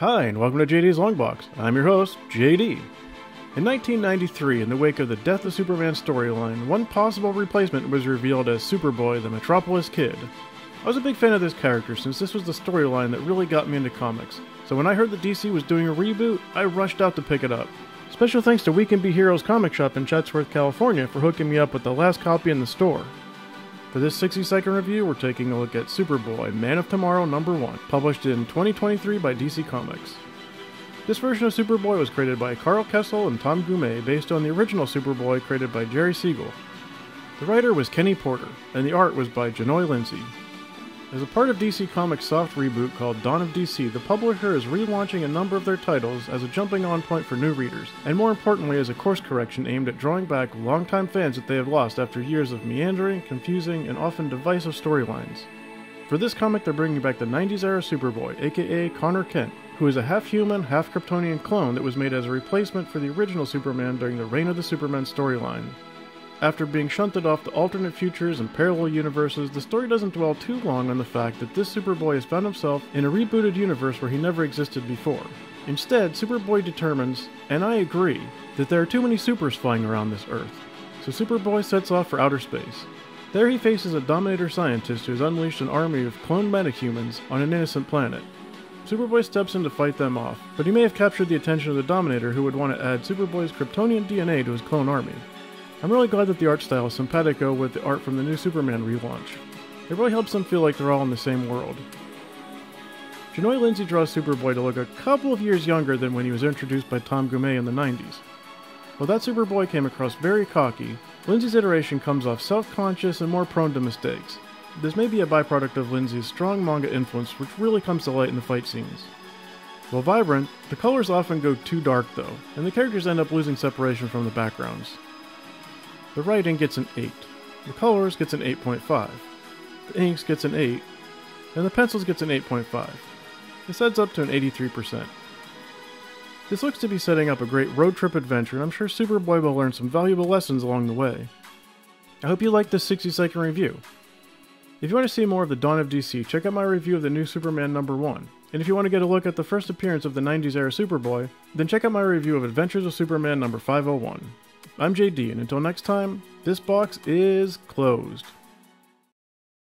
Hi, and welcome to JD's Longbox. I'm your host, JD. In 1993, in the wake of the Death of Superman storyline, one possible replacement was revealed as Superboy, the Metropolis Kid. I was a big fan of this character since this was the storyline that really got me into comics, so when I heard that DC was doing a reboot, I rushed out to pick it up. Special thanks to We Can Be Heroes comic shop in Chatsworth, California for hooking me up with the last copy in the store. For this 60 second review, we're taking a look at Superboy Man of Tomorrow number 1, published in 2023 by DC Comics. This version of Superboy was created by Karl Kesel and Tom Grummett based on the original Superboy created by Jerry Siegel. The writer was Kenny Porter, and the art was by Jahnoy Lindsey. As a part of DC Comics' soft reboot called Dawn of DC, the publisher is relaunching a number of their titles as a jumping on point for new readers, and more importantly as a course correction aimed at drawing back longtime fans that they have lost after years of meandering, confusing, and often divisive storylines. For this comic, they're bringing back the 90s era Superboy, aka Connor Kent, who is a half human, half Kryptonian clone that was made as a replacement for the original Superman during the Reign of the Superman storyline. After being shunted off to alternate futures and parallel universes, the story doesn't dwell too long on the fact that this Superboy has found himself in a rebooted universe where he never existed before. Instead, Superboy determines, and I agree, that there are too many supers flying around this Earth. So Superboy sets off for outer space. There he faces a Dominator scientist who has unleashed an army of cloned metahumans on an innocent planet. Superboy steps in to fight them off, but he may have captured the attention of the Dominator who would want to add Superboy's Kryptonian DNA to his clone army. I'm really glad that the art style is simpatico with the art from the new Superman relaunch. It really helps them feel like they're all in the same world. Jahnoy Lindsey draws Superboy to look a couple of years younger than when he was introduced by Tom Grummett in the 90s. While that Superboy came across very cocky, Lindsey's iteration comes off self conscious and more prone to mistakes. This may be a byproduct of Lindsey's strong manga influence, which really comes to light in the fight scenes. While vibrant, the colors often go too dark though, and the characters end up losing separation from the backgrounds. The writing gets an 8, the colors gets an 8.5, the inks gets an 8, and the pencils gets an 8.5. This adds up to an 83%. This looks to be setting up a great road trip adventure, and I'm sure Superboy will learn some valuable lessons along the way. I hope you liked this 60 second review. If you want to see more of the Dawn of DC, check out my review of the new Superman number 1. And if you want to get a look at the first appearance of the 90s era Superboy, then check out my review of Adventures of Superman number 501. I'm JD, and until next time, this box is closed.